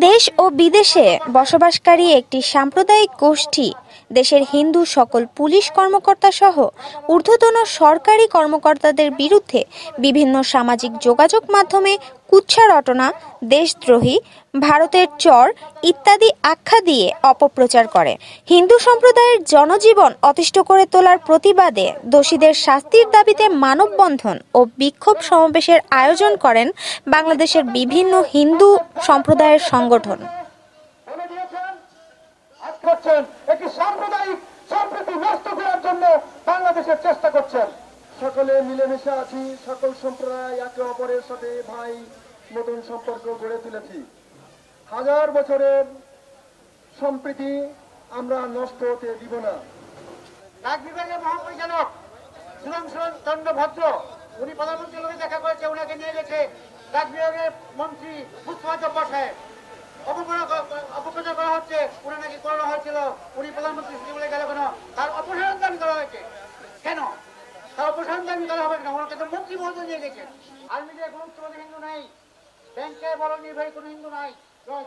দেশ ও বিদেশে বসবাসকারী একটি সাম্প্রদায়িক গোষ্ঠী, দেশের হিন্দু সকল পুলিশ কর্মকর্তা সহ ঊর্ধ্বতন সরকারি কর্মকর্তাদের বিরুদ্ধে বিভিন্ন সামাজিক যোগাযোগ মাধ্যমে কুচ্ছা রটনা দেশদ্রোহী ভারতের চর ইত্যাদি আখ্যা দিয়ে অপপ্রচার করে। হিন্দু সম্প্রদায়ের জনজীবন অতিষ্ঠ করে তোলার প্রতিবাদে দোষীদের শাস্তির দাবিতে মানববন্ধন ও বিক্ষোভ সমাবেশের আয়োজন করেন বাংলাদেশের বিভিন্ন হিন্দু সম্প্রদায়ের সংগঠন। বলে দিয়েছেন আজ করছেন একটি সাম্প্রদায়িক সম্প্রীতি নষ্ট করার জন্য বাংলাদেশের চেষ্টা করছেন। সকলে মিলেমিশে আছি সকল সম্প্রদায় একে অপরের সাথে ভাই নতুন সম্পর্ক গড়ে তুলেছি। হাজার বছরের সম্প্রীতি আমরা নষ্ট হতে দিব না। ডাক বিভাগের মহাপরিচালক সুধাংশু চন্দ্র ভদ্র উনি প্রধানমন্ত্রীর সঙ্গে দেখা করেছে ওনাকে নিয়ে গেছে ডাক বিভাগের মন্ত্রী পুষ্পাচ সাহেব। অপপ্রচার করা- হচ্ছে উনি নাকি করোনা হয়েছিল, উনি প্রধানমন্ত্রী বলে গেল কেন? তার অপসারণ দাবি করা হয়েছে। কেন? তার অপসারণ দাবি করা হবে কেন? ওনাকে তো মন্ত্রী মহোদয় নিয়ে গেছেন আর্মিতে কোনো হিন্দু নাই, ব্যাংকে বড় নির্বাহী কোনো হিন্দু নাই। Rồi.